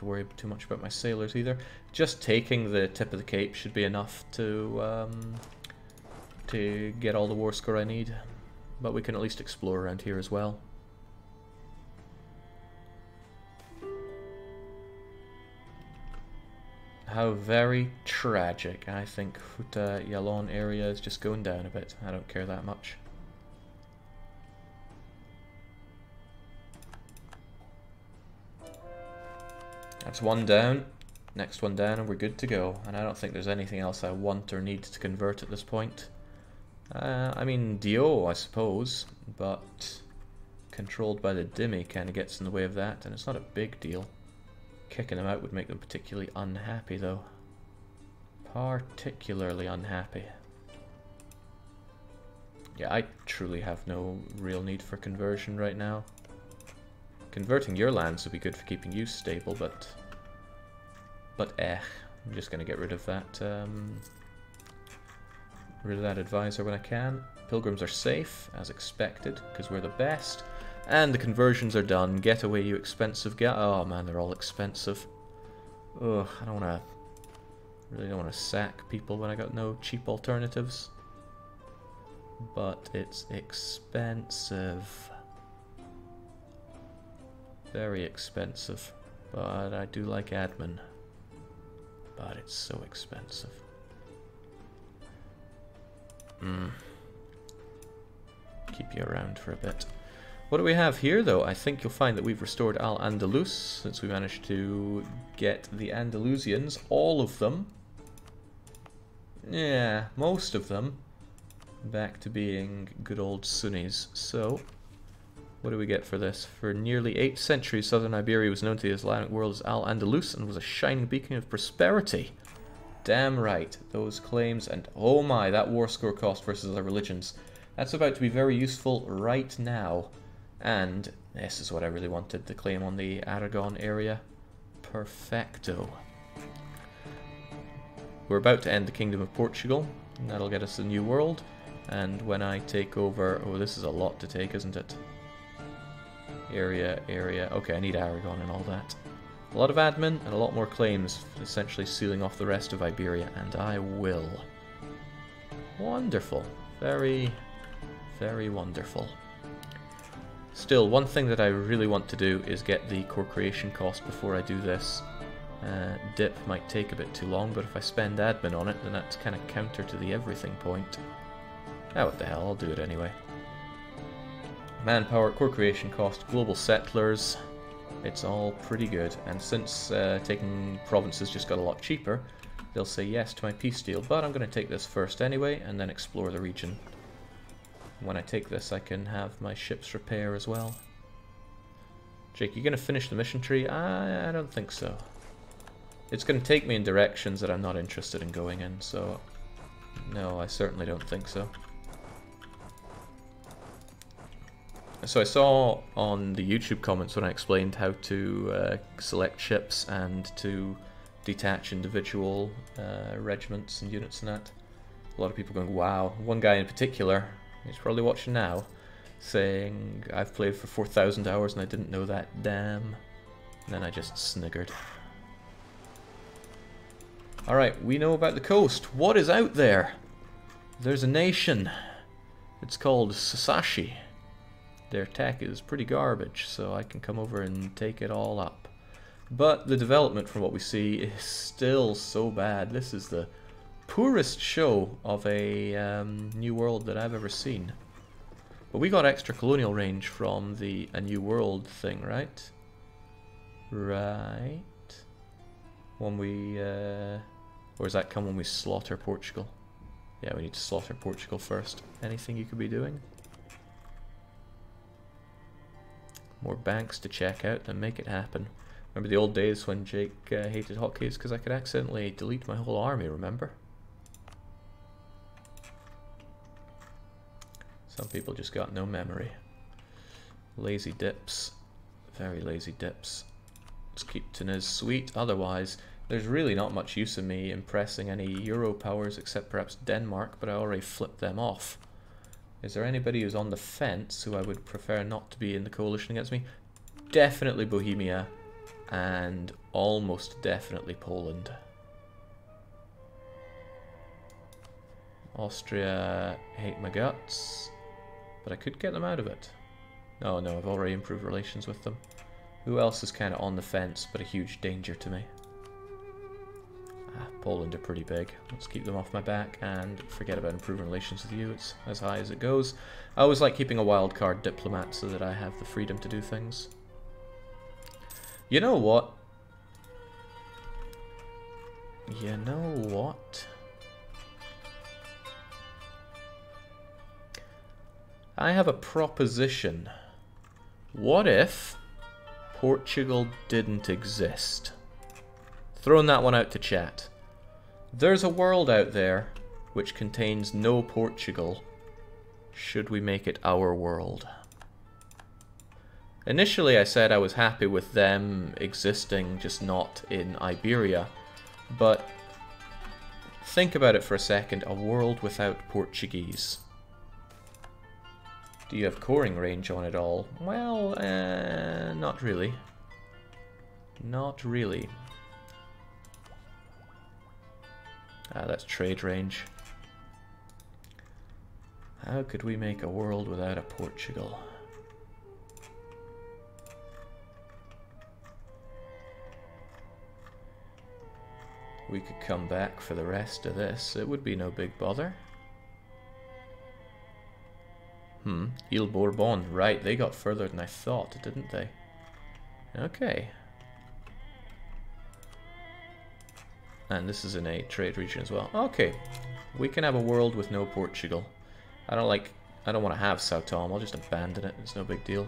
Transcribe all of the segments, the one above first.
to worry too much about my sailors either. Just taking the tip of the cape should be enough to um, to get all the war score I need. But we can at least explore around here as well. How very tragic. I think Futa Yalon area is just going down a bit. I don't care that much. That's one down. Next one down and we're good to go. And I don't think there's anything else I want or need to convert at this point. Uh, I mean, Dio, I suppose, but controlled by the Dhimmi kind of gets in the way of that, and it's not a big deal. Kicking them out would make them particularly unhappy, though. Particularly unhappy. Yeah, I truly have no real need for conversion right now. Converting your lands would be good for keeping you stable, but... But eh, I'm just going to get rid of that, um, rid of that advisor when I can. Pilgrims are safe, as expected, because we're the best. And the conversions are done. Get away, you expensive guy. Oh man, they're all expensive. Ugh, I don't want to... Really don't want to sack people when I got no cheap alternatives. But it's expensive. Very expensive. But I do like admin. But it's so expensive. Hmm. Keep you around for a bit. What do we have here, though? I think you'll find that we've restored Al-Andalus, since we managed to get the Andalusians, all of them. Yeah, most of them, back to being good old Sunnis. So, what do we get for this? For nearly eight centuries, southern Iberia was known to the Islamic world as Al-Andalus and was a shining beacon of prosperity. Damn right, those claims, and oh my, that war score cost versus other religions. That's about to be very useful right now. And this is what I really wanted, the claim on the Aragon area. Perfecto. We're about to end the Kingdom of Portugal, and that'll get us a new world. And when I take over... Oh, this is a lot to take, isn't it? Area, area... Okay, I need Aragon and all that. A lot of admin and a lot more claims, essentially sealing off the rest of Iberia, and I will. Wonderful. Very, very wonderful. Still, one thing that I really want to do is get the core creation cost before I do this. Uh, dip might take a bit too long, but if I spend admin on it, then that's kind of counter to the everything point. Ah, what the hell, I'll do it anyway. Manpower, core creation cost, global settlers, it's all pretty good. And since uh, taking provinces just got a lot cheaper, they'll say yes to my peace deal. But I'm going to take this first anyway, and then explore the region. When I take this, I can have my ships repair as well. Jake, you going to finish the mission tree? I, I don't think so. It's going to take me in directions that I'm not interested in going in, so... No, I certainly don't think so. So I saw on the YouTube comments when I explained how to uh, select ships and to detach individual uh, regiments and units and that. A lot of people going, wow. One guy in particular He's probably watching now, saying, I've played for 4,000 hours and I didn't know that, damn. And then I just sniggered. Alright, we know about the coast. What is out there? There's a nation. It's called Sasashi. Their tech is pretty garbage, so I can come over and take it all up. But the development from what we see is still so bad. This is the poorest show of a um, New World that I've ever seen. But we got extra colonial range from the A New World thing, right? Right. When we, uh, or does that come when we slaughter Portugal? Yeah, we need to slaughter Portugal first. Anything you could be doing? More banks to check out, then make it happen. Remember the old days when Jake uh, hated hotkeys because I could accidentally delete my whole army, remember? Some people just got no memory. Lazy dips. Very lazy dips. Let's keep Tunis sweet. Otherwise, there's really not much use in me impressing any Euro powers except perhaps Denmark, but I already flipped them off. Is there anybody who's on the fence who I would prefer not to be in the coalition against me? Definitely Bohemia. and almost definitely Poland. Austria hate my guts, but I could get them out of it. Oh no, I've already improved relations with them. Who else is kind of on the fence, but a huge danger to me? Ah, Poland are pretty big. Let's keep them off my back and forget about improving relations with you. It's as high as it goes. I always like keeping a wildcard diplomat so that I have the freedom to do things. You know what? You know what? I have a proposition. What if Portugal didn't exist? Throwing that one out to chat. There's a world out there which contains no Portugal. Should we make it our world? Initially I said I was happy with them existing, just not in Iberia. But think about it for a second, a world without Portuguese. Do you have coring range on it all? Well, uh, not really. Not really. Ah, that's trade range. How could we make a world without a Portugal? We could come back for the rest of this. It would be no big bother. Hmm, Il Bourbon. Right, they got further than I thought, didn't they? Okay. And this is in a trade region as well. Okay, we can have a world with no Portugal. I don't like, I don't want to have Sao Tome, I'll just abandon it, it's no big deal.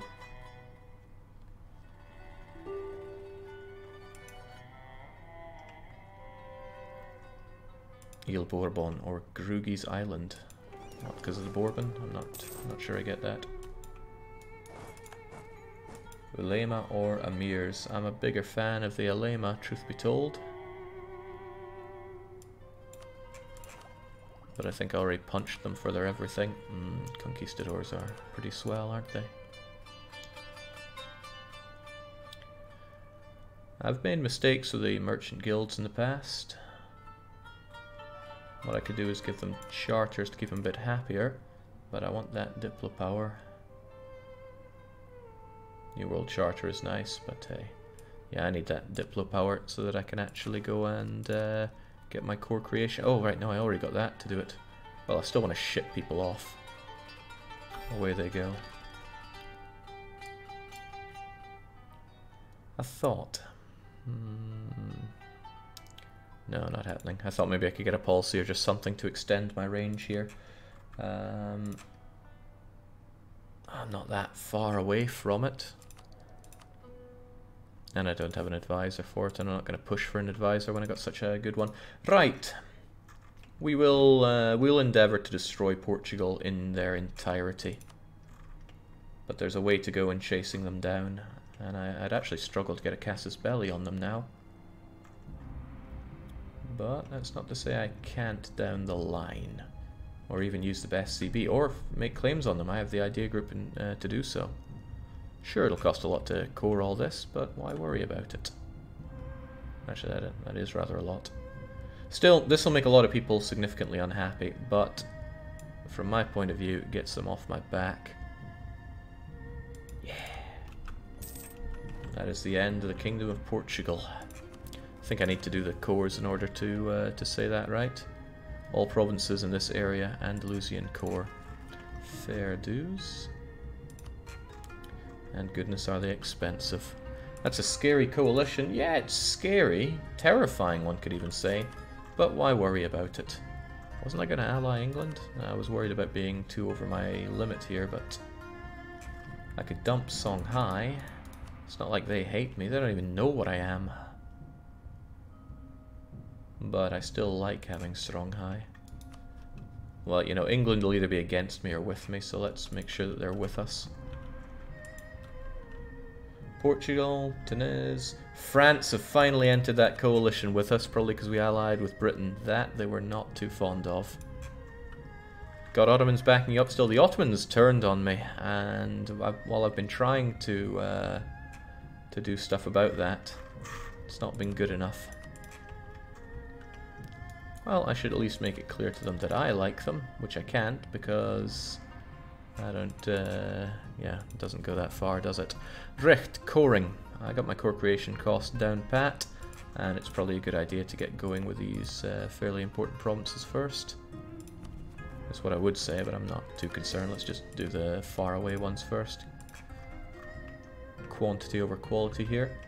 Ile Bourbon or Gruge's Island. Not because of the Bourbon, I'm not, I'm not sure I get that. Ulema or Amirs. I'm a bigger fan of the Ulema, truth be told. But I think I already punched them for their everything. Mm, conquistadors are pretty swell, aren't they? I've made mistakes with the merchant guilds in the past. What I could do is give them charters to keep them a bit happier, but I want that Diplo power. New World Charter is nice, but hey, yeah, I need that Diplo power so that I can actually go and uh, get my core creation. Oh, right, no, I already got that to do it. Well, I still want to ship people off. Away they go. A thought. Hmm. No, not happening. I thought maybe I could get a policy or just something to extend my range here. Um, I'm not that far away from it. And I don't have an advisor for it, and I'm not going to push for an advisor when I got such a good one. Right. We will uh, we'll endeavour to destroy Portugal in their entirety. But there's a way to go in chasing them down. And I, would actually struggle to get a Casus Belli on them now. But that's not to say I can't down the line. Or even use the best CB. Or make claims on them. I have the idea group in, uh, to do so. Sure, it'll cost a lot to core all this, but why worry about it? Actually, that, that is rather a lot. Still, this will make a lot of people significantly unhappy, but from my point of view, it gets them off my back. Yeah. That is the end of the Kingdom of Portugal. I think I need to do the cores in order to uh, to say that right. All provinces in this area, Andalusian core. Fair dues. And goodness are they expensive. That's a scary coalition. Yeah, it's scary. Terrifying, one could even say. But why worry about it? Wasn't I going to ally England? I was worried about being too over my limit here, but... I could dump Songhai. It's not like they hate me. They don't even know what I am. But I still like having Songhai. Well, you know, England will either be against me or with me, so let's make sure that they're with us. Portugal, Tunis, France have finally entered that coalition with us, probably because we allied with Britain. That they were not too fond of. Got Ottomans backing up still. The Ottomans turned on me, and I've, while I've been trying to uh, to do stuff about that. It's not been good enough. Well, I should at least make it clear to them that I like them, which I can't because I don't, uh, yeah, it doesn't go that far, does it? Recht, coring. I got my core creation cost down pat, and it's probably a good idea to get going with these uh, fairly important provinces first. That's what I would say, but I'm not too concerned. Let's just do the faraway ones first. Quantity over quality here.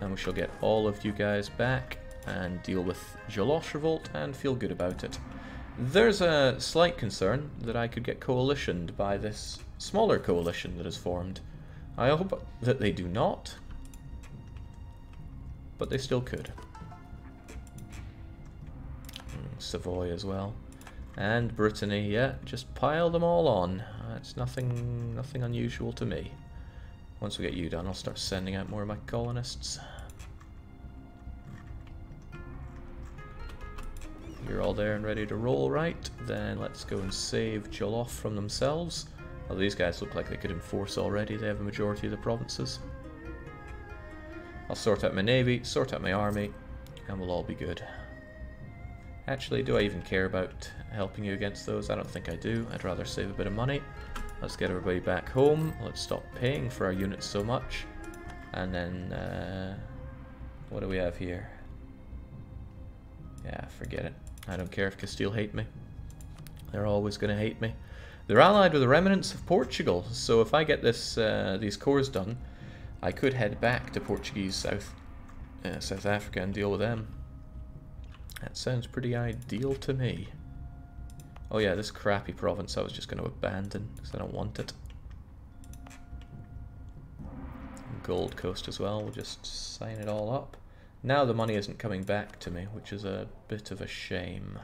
And we shall get all of you guys back and deal with Jolosh Revolt and feel good about it. There's a slight concern that I could get coalitioned by this smaller coalition that has formed. I hope that they do not, but they still could. Hmm, Savoy as well. And Brittany, yeah, just pile them all on. It's nothing, nothing unusual to me. Once we get you done, I'll start sending out more of my colonists. You're all there and ready to roll, right? Then let's go and save Jolof from themselves. Well, these guys look like they could enforce already. They have a majority of the provinces. I'll sort out my navy, sort out my army, and we'll all be good. Actually, do I even care about helping you against those? I don't think I do. I'd rather save a bit of money. Let's get everybody back home. Let's stop paying for our units so much. And then, uh, what do we have here? Yeah, forget it. I don't care if Castile hate me. They're always going to hate me. They're allied with the remnants of Portugal, so if I get this uh, these cores done, I could head back to Portuguese South uh, South Africa and deal with them. That sounds pretty ideal to me. Oh yeah, this crappy province I was just going to abandon because I don't want it. Gold Coast as well, we'll just sign it all up. Now the money isn't coming back to me, which is a bit of a shame.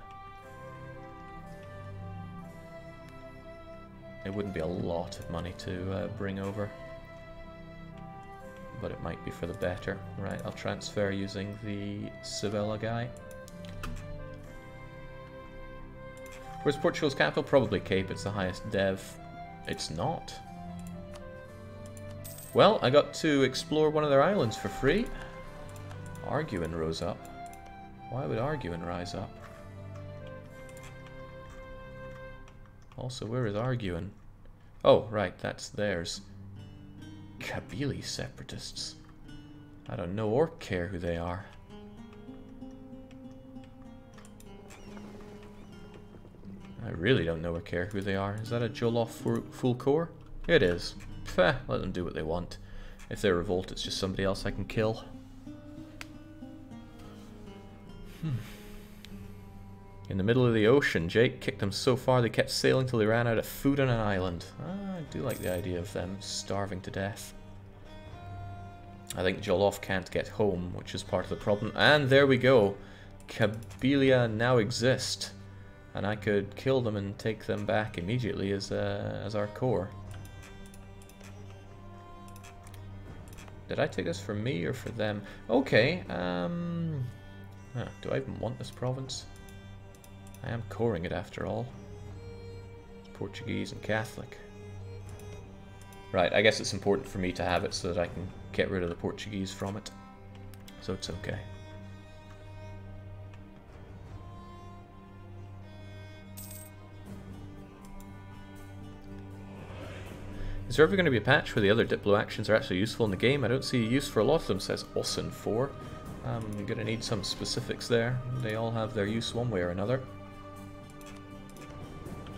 It wouldn't be a lot of money to uh, bring over. But it might be for the better. Right, I'll transfer using the Sevilla guy. Where's Portugal's capital? Probably Cape, it's the highest dev. It's not. Well, I got to explore one of their islands for free. Arguin rose up. Why would Arguin rise up? Also, where is Arguin? Oh, right, that's theirs. Kabili separatists. I don't know or care who they are. I really don't know or care who they are. Is that a Jolof full core? It is. Pfeh, let them do what they want. If they revolt, it's just somebody else I can kill. Hmm. In the middle of the ocean, Jake kicked them so far they kept sailing till they ran out of food on an island. Ah, I do like the idea of them starving to death. I think Jolof can't get home, which is part of the problem. And there we go. Kabilia now exist. And I could kill them and take them back immediately as, uh, as our core. Did I take this for me or for them? Okay, um... Huh, do I even want this province? I am coring it after all. It's Portuguese and Catholic. Right, I guess it's important for me to have it so that I can get rid of the Portuguese from it. So it's okay. Is there ever going to be a patch where the other Diplo actions are actually useful in the game? I don't see a use for a lot of them, says Ossen4. I'm um, going to need some specifics there. They all have their use one way or another.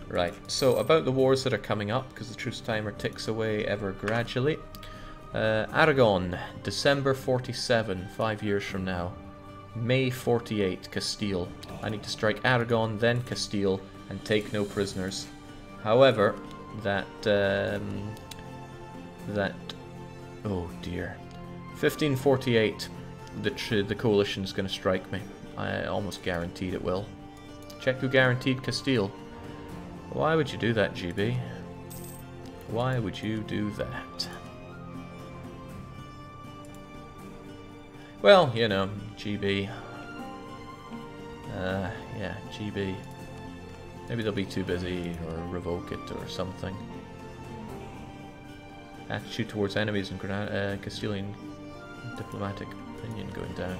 Right, so about the wars that are coming up, because the truce timer ticks away ever gradually. Uh, Aragon, December 47, five years from now. May 48, Castile. I need to strike Aragon, then Castile, and take no prisoners. However, that, um, that, oh dear. 1548, the, the coalition's going to strike me. I almost guaranteed it will. Check who guaranteed Castile. Why would you do that, GB? Why would you do that? Well, you know, GB. Uh, yeah, GB. Maybe they'll be too busy or revoke it or something. Attitude towards enemies in Granada, uh, Castilian diplomatic opinion going down.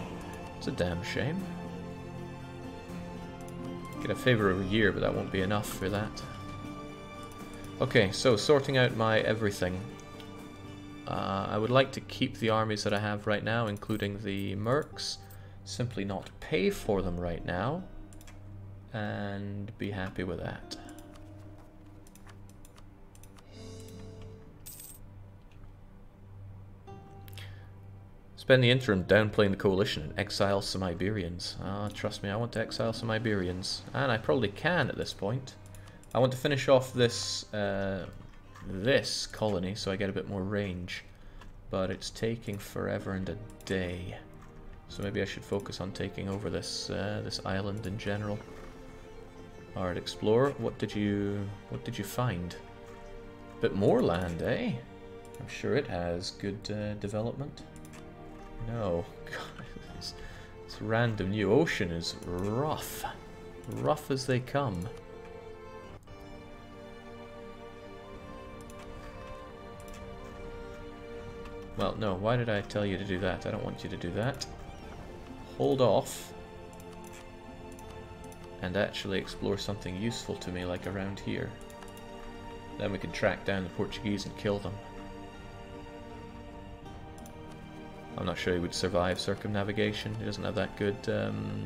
It's a damn shame. Get a favor every year, but that won't be enough for that. Okay, so sorting out my everything. Uh, I would like to keep the armies that I have right now, including the mercs. Simply not pay for them right now. And be happy with that. Spend the interim downplaying the coalition and exile some Iberians. Ah, trust me, I want to exile some Iberians. And I probably can at this point. I want to finish off this uh, this colony so I get a bit more range. But it's taking forever and a day. So maybe I should focus on taking over this uh, this island in general. Alright, Explorer, what did you what did you find? Bit more land, eh? I'm sure it has good uh, development. No. God, this, this random new ocean is rough. Rough as they come. Well, no, why did I tell you to do that? I don't want you to do that. Hold off. And actually explore something useful to me, like around here. Then we can track down the Portuguese and kill them. I'm not sure he would survive circumnavigation. He doesn't have that good... Um...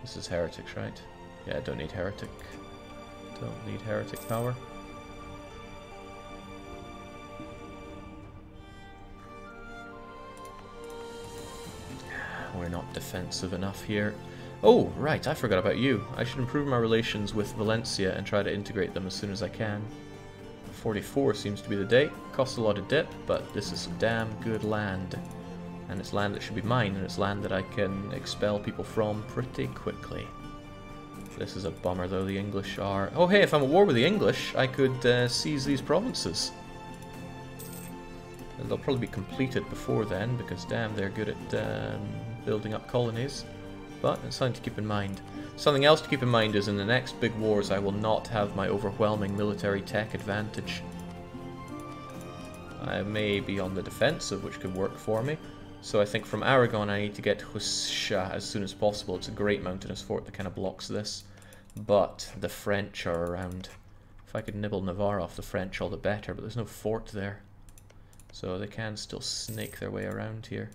This is heretics, right? Yeah, don't need heretic. Don't need heretic power. We're not defensive enough here. Oh, right, I forgot about you. I should improve my relations with Valencia and try to integrate them as soon as I can. 44 seems to be the date. Costs a lot of dip, but this is some damn good land. And it's land that should be mine, and it's land that I can expel people from pretty quickly. This is a bummer, though. The English are... Oh, hey, if I'm at war with the English, I could uh, seize these provinces. And they'll probably be completed before then, because damn, they're good at um, building up colonies. But it's something to keep in mind. Something else to keep in mind is in the next big wars I will not have my overwhelming military tech advantage. I may be on the defensive, which could work for me. So I think from Aragon I need to get Husha as soon as possible. It's a great mountainous fort that kind of blocks this. But the French are around. If I could nibble Navarre off the French, all the better, but there's no fort there. So they can still snake their way around here.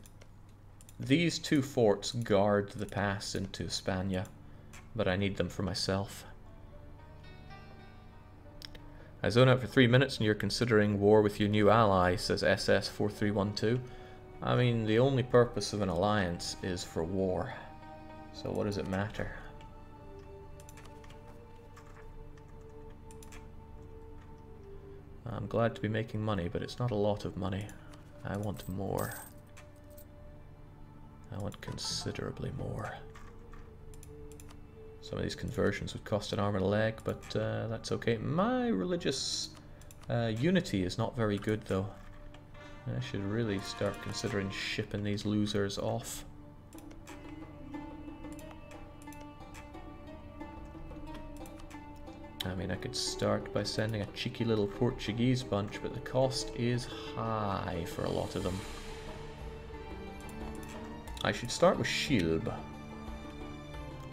These two forts guard the pass into Spania but I need them for myself. I zone out for three minutes and you're considering war with your new ally, says SS4312. I mean, the only purpose of an alliance is for war. So what does it matter? I'm glad to be making money, but it's not a lot of money. I want more. I want considerably more. Some of these conversions would cost an arm and a leg, but uh, that's okay. My religious uh, unity is not very good, though. I should really start considering shipping these losers off. I mean, I could start by sending a cheeky little Portuguese bunch, but the cost is high for a lot of them. I should start with Shilb.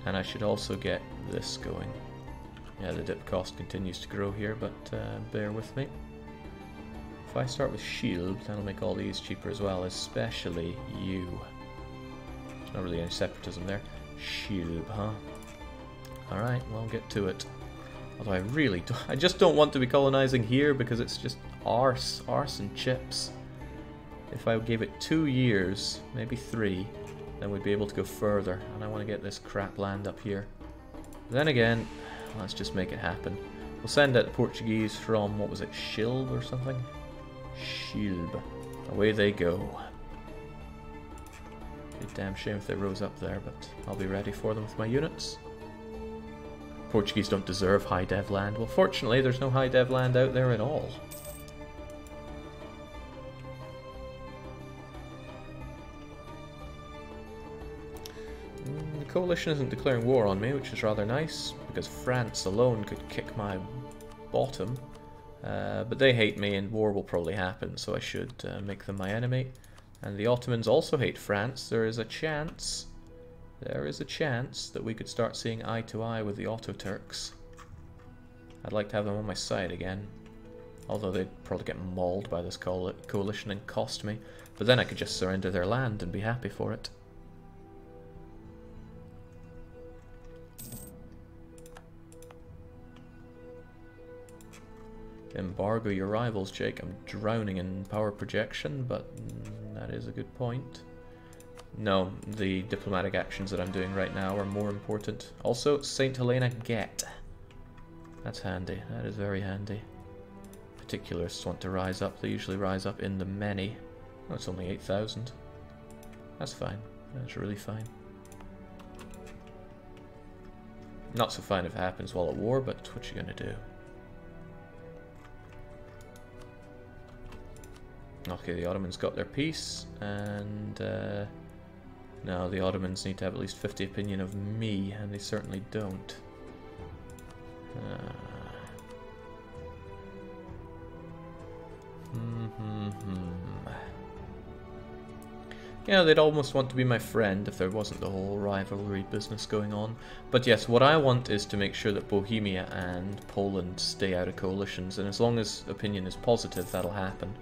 And I should also get this going. Yeah, the dip cost continues to grow here, but uh, bear with me. If I start with Shilb, that'll make all these cheaper as well, especially you. There's not really any separatism there. Shilb, huh? Alright, well, get to it. Although I really don't—I just don't want to be colonizing here because it's just arse, arse and chips. If I gave it two years, maybe three, then we'd be able to go further. And I want to get this crap land up here. Then again, let's just make it happen. We'll send out the Portuguese from, what was it, Shilb or something? Shilb. Away they go. A damn shame if they rose up there, but I'll be ready for them with my units. Portuguese don't deserve high dev land. Well, fortunately, there's no high dev land out there at all. Coalition isn't declaring war on me, which is rather nice, because France alone could kick my bottom. Uh, but they hate me and war will probably happen, so I should uh, make them my enemy. And the Ottomans also hate France. There is a chance, there is a chance that we could start seeing eye to eye with the Otto Turks. I'd like to have them on my side again. Although they'd probably get mauled by this coalition and cost me. But then I could just surrender their land and be happy for it. Embargo your rivals, Jake. I'm drowning in power projection, but mm, that is a good point. No, the diplomatic actions that I'm doing right now are more important. Also, St. Helena get. That's handy. That is very handy. Particularists want to rise up. They usually rise up in the many. Oh, it's only 8,000. That's fine. That's really fine. Not so fine if it happens while at war, but what you gonna do? Okay, the Ottomans got their peace, and uh, now the Ottomans need to have at least 50 opinion of me, and they certainly don't. Uh. Yeah, they'd almost want to be my friend if there wasn't the whole rivalry business going on. But yes, what I want is to make sure that Bohemia and Poland stay out of coalitions, and as long as opinion is positive, that'll happen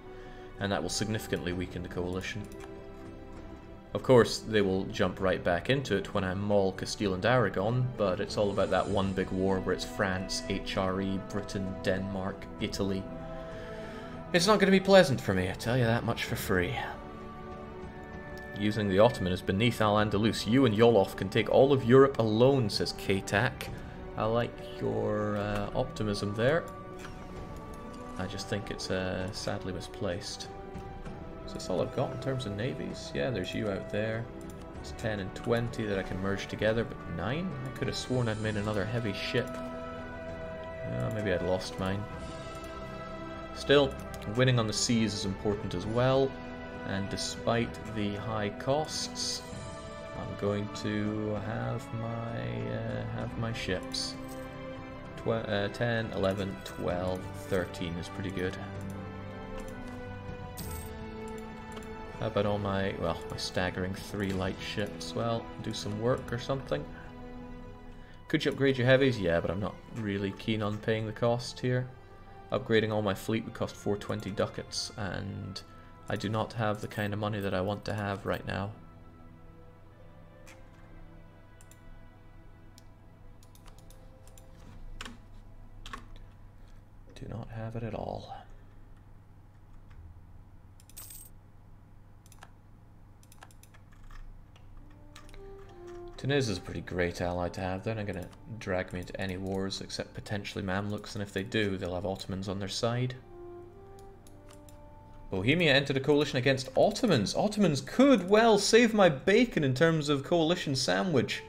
and that will significantly weaken the coalition. Of course, they will jump right back into it when I maul Castile and Aragon, but it's all about that one big war where it's France, HRE, Britain, Denmark, Italy. It's not going to be pleasant for me, I tell you that much for free. Using the Ottoman is beneath Al-Andalus. You and Yolof can take all of Europe alone, says Katak. I like your uh, optimism there. I just think it's uh, sadly misplaced. Is this all I've got in terms of navies? Yeah, there's you out there. It's 10 and 20 that I can merge together, but 9? I could have sworn I'd made another heavy ship. Uh, maybe I'd lost mine. Still, winning on the seas is important as well, and despite the high costs, I'm going to have my uh, have my ships uh, 10, 11, 12, 13 is pretty good. How about all my, well, my staggering three light ships? Well, do some work or something. Could you upgrade your heavies? Yeah, but I'm not really keen on paying the cost here. Upgrading all my fleet would cost 420 ducats, and I do not have the kind of money that I want to have right now. Not have it at all. Tunis is a pretty great ally to have. They're not going to drag me into any wars except potentially Mamluks, and if they do, they'll have Ottomans on their side. Bohemia entered a coalition against Ottomans. Ottomans could well save my bacon in terms of coalition sandwich.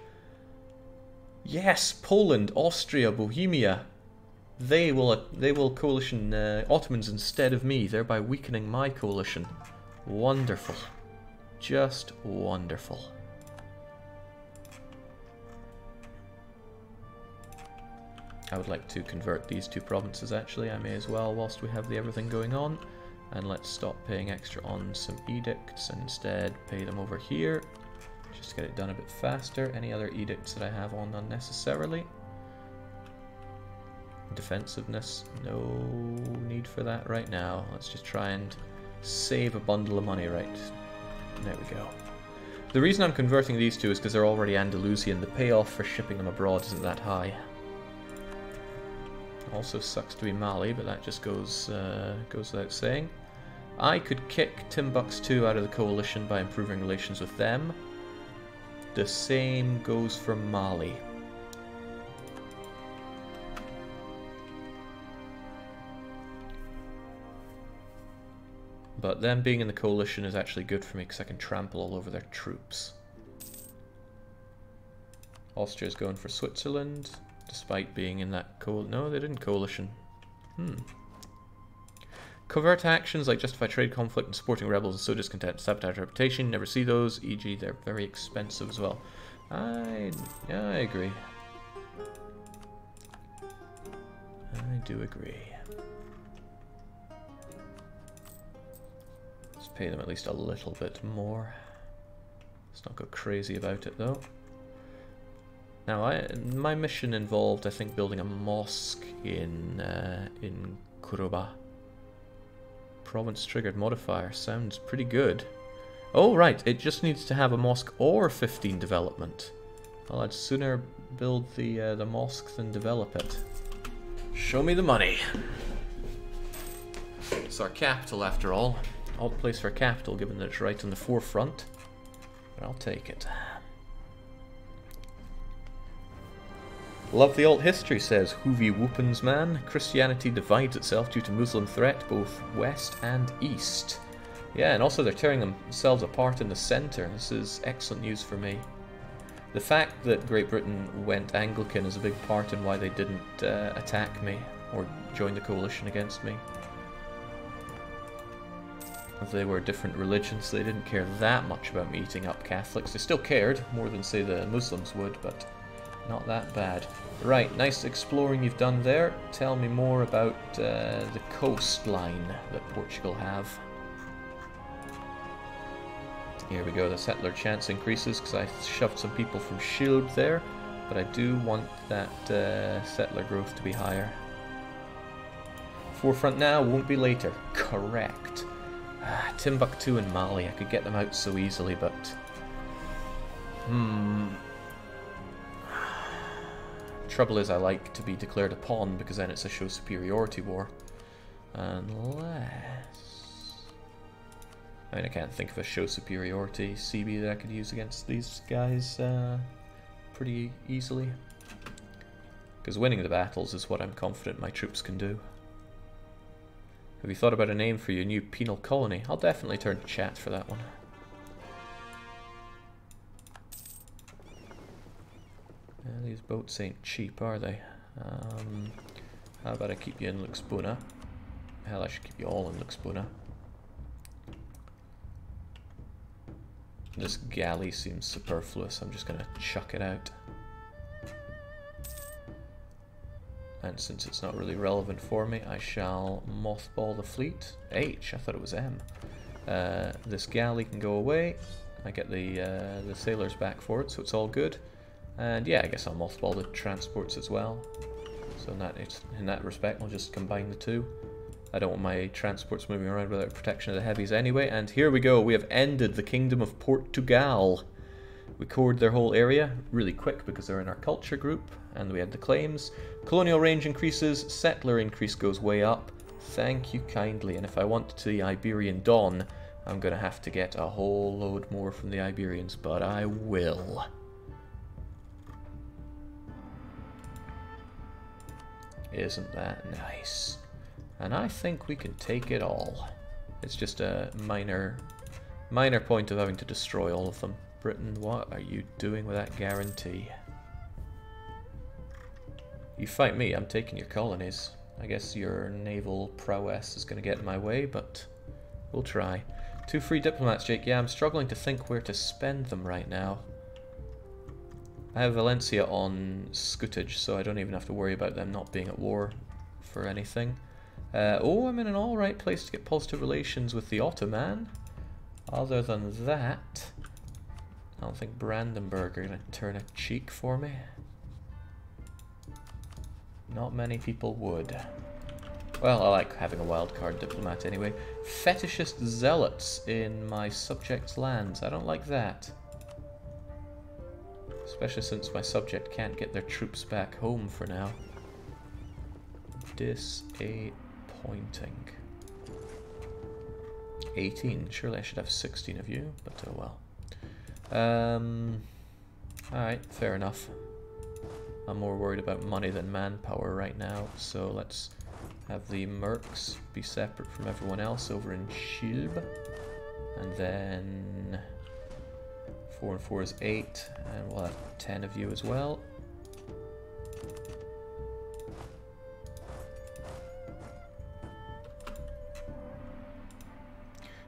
Yes, Poland, Austria, Bohemia. They will they will coalition uh, Ottomans instead of me, thereby weakening my coalition. Wonderful. Just wonderful. I would like to convert these two provinces actually, I may as well whilst we have the everything going on. And let's stop paying extra on some edicts and instead pay them over here. Just get it done a bit faster. Any other edicts that I have on unnecessarily? Defensiveness, no need for that right now. Let's just try and save a bundle of money right. There we go. The reason I'm converting these two is because they're already Andalusian. The payoff for shipping them abroad isn't that high. Also sucks to be Mali, but that just goes uh, goes without saying. I could kick Timbuktu out of the coalition by improving relations with them. The same goes for Mali. But them being in the coalition is actually good for me because I can trample all over their troops. Austria's going for Switzerland, despite being in that coal. No, they didn't coalition. Hmm. Covert actions like justify trade conflict and supporting rebels and sow discontent, sabotage reputation, never see those, e.g. they're very expensive as well. I, yeah, I agree. I do agree. Pay them at least a little bit more. Let's not go crazy about it though. Now, I, my mission involved, I think, building a mosque in uh, in Qurtuba. Province triggered modifier sounds pretty good. Oh, right, it just needs to have a mosque or 15 development. Well, I'd sooner build the uh, the mosque than develop it. Show me the money. It's our capital, after all. Odd place for capital, given that it's right in the forefront. But I'll take it. Love the alt history, says Hoovy Whoopens man. Christianity divides itself due to Muslim threat both west and east. Yeah, and also they're tearing themselves apart in the centre. This is excellent news for me. The fact that Great Britain went Anglican is a big part in why they didn't uh, attack me or join the coalition against me. They were different religions, they didn't care that much about me eating up Catholics. They still cared, more than, say, the Muslims would, but not that bad. Right, nice exploring you've done there. Tell me more about uh, the coastline that Portugal have. Here we go, the settler chance increases because I shoved some people from Shilb there, but I do want that uh, settler growth to be higher. Forefront now, won't be later. Correct. Timbuktu and Mali, I could get them out so easily, but... Hmm... Trouble is I like to be declared a pawn because then it's a show superiority war. Unless... I mean, I can't think of a show superiority CB that I could use against these guys uh, pretty easily. Because winning the battles is what I'm confident my troops can do. Have you thought about a name for your new penal colony? I'll definitely turn to chat for that one. Yeah, these boats ain't cheap, are they? Um, how about I keep you in Luxbuna? Hell, I should keep you all in Luxbuna. This galley seems superfluous. I'm just going to chuck it out. And since it's not really relevant for me, I shall mothball the fleet. H, I thought it was M. Uh, this galley can go away. I get the uh, the sailors back for it, so it's all good. And yeah, I guess I'll mothball the transports as well. So in that, in that respect, I'll just combine the two. I don't want my transports moving around without protection of the heavies anyway. And here we go, we have ended the Kingdom of Portugal. We cored their whole area really quick because they're in our culture group, and we had the claims. Colonial range increases, settler increase goes way up. Thank you kindly, and if I want to the Iberian Dawn, I'm going to have to get a whole load more from the Iberians, but I will. Isn't that nice? And I think we can take it all. It's just a minor, minor point of having to destroy all of them. Britain, what are you doing with that guarantee? You fight me, I'm taking your colonies. I guess your naval prowess is going to get in my way, but we'll try. Two free diplomats, Jake. Yeah, I'm struggling to think where to spend them right now. I have Valencia on scutage, so I don't even have to worry about them not being at war for anything. Uh, oh, I'm in an alright place to get positive relations with the Ottoman. Other than that, I don't think Brandenburg are going to turn a cheek for me. Not many people would. Well, I like having a wildcard diplomat anyway. Fetishist zealots in my subject's lands. I don't like that. Especially since my subject can't get their troops back home for now. Disappointing. 18. Surely I should have 16 of you, but oh well. Um, Alright, fair enough. I'm more worried about money than manpower right now, so let's have the mercs be separate from everyone else over in Shilb. And then 4 and 4 is 8, and we'll have 10 of you as well.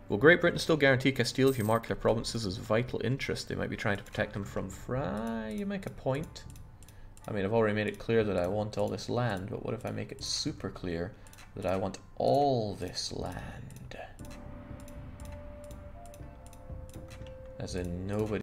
Will Great Britain still guarantee Castile if you mark their provinces as vital interest? They might be trying to protect them from Fry. You make a point. I mean, I've already made it clear that I want all this land, but what if I make it super clear that I want all this land? As in, nobody